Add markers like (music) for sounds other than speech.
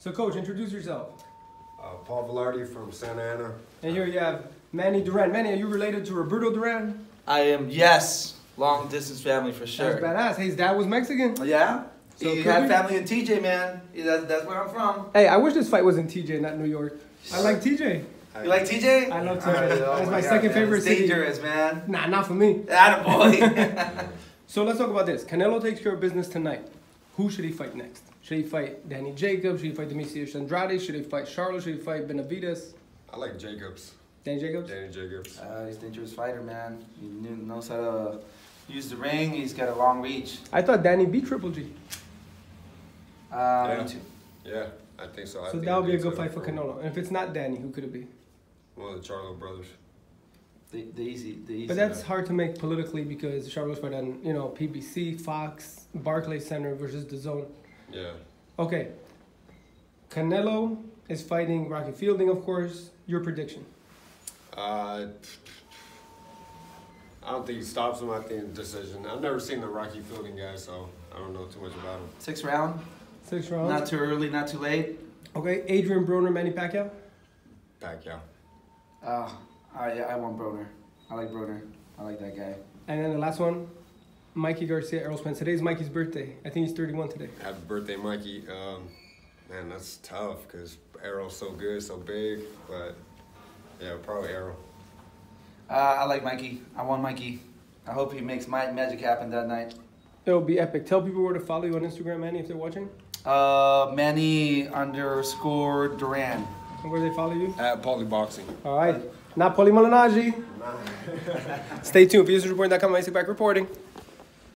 So, coach, introduce yourself. Uh, Paul Velarde from Santa Ana. And here you have Manny Duran. Manny, are you related to Roberto Duran? I am yes, long distance family for sure. That's badass. Hey, his dad was Mexican. Yeah. So he could had family in TJ, man. He- That's, that's where I'm from. Hey, I wish this fight was in TJ, not New York. I like TJ. You like TJ? I love TJ. Alright, oh That's my God, second man. favorite It's city. dangerous, man. Nah, not for me. Attaboy. (laughs) So let's talk about this. Canelo takes care of business tonight. Who should he fight next? Should he fight Danny Jacobs? Should he fight Demetrius Andrade? Should he fight Charlo? Should he fight Benavides? I like Jacobs. Danny Jacobs? Danny Jacobs. uh, he's a dangerous fighter, man. He knows how to use the ring. He's got a long reach. I thought Danny beat Triple G. Uh, Yeah. me too. Yeah, I think so. I So think that would be a good fight for from Canelo. And if it's not Danny, who could it be? One of the Charlo brothers. The, the easy, the easy. But that's hard to make politically because Charlo's fight on, you know, PBC, Fox, Barclays Center versus the Zone. Yeah. Okay. Canelo is fighting Rocky Fielding, of course. Your prediction? Uh, I don't think he stops him. I think decision. I've never seen the Rocky Fielding guy, so I don't know too much about him. Six round. Six round. Not too early, not too late. okay. Adrian Broner, Manny Pacquiao. Pacquiao. Uh, I, I want Broner. I like Broner. I like that guy. And then the last one, Mikey Garcia, Errol Spence. Today's Mikey's birthday. I think he's 31 today. Happy birthday, Mikey. Um, man, that's tough because Errol's so good, so big. But yeah, probably Arrow. Uh, I like Mikey. I want Mikey. I hope he makes my magic happen that night. It'll be epic. Tell people where to follow you on Instagram, Manny, if they're watching. Uh, Manny underscore Duran. And where they follow you. At Polyboxing. All right. Napoli Malinaji. Stay tuned. VSReport.com. I sit back reporting.